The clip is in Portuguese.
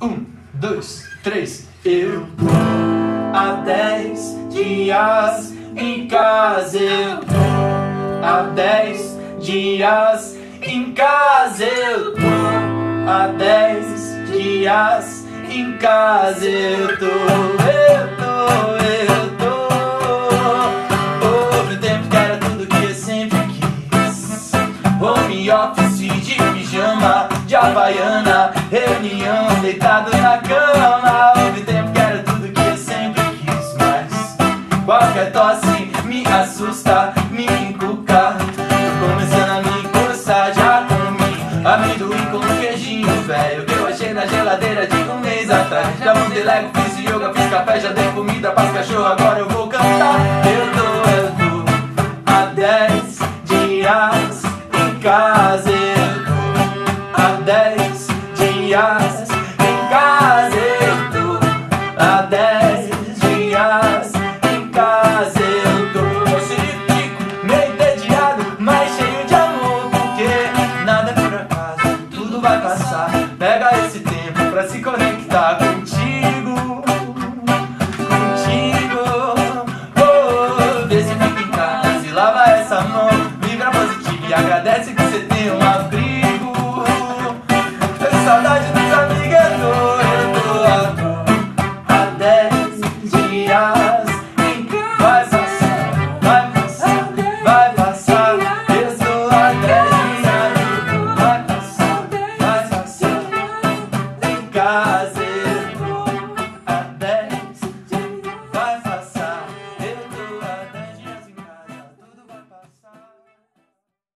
Um, dois, três. Eu tô há dez dias em casa. Eu tô há dez dias em casa. Eu tô há dez dias em casa. Eu tô, eu tô, eu tô. Houve um havaiana, reunião, deitado na cama. Houve tempo que era tudo que eu sempre quis, mas qualquer tosse me assusta, me encuca. Tô começando a me coçar, já comi amendoim com queijinho, velho. Que eu achei na geladeira de um mês atrás. Já montei Lego, fiz yoga, fiz café, já dei comida pras cachorro, agora eu vou cantar. Eu tô, eu tô há dez dias em casa dez dias em casa eu tô. Há dez dias em casa eu tô. Eu siritico, meio entediado, mas cheio de amor. Porque nada é por acaso, tudo vai passar. Pega esse tempo pra se conectar contigo. Contigo, oh, vê se fica em casa e lava essa mão. 야.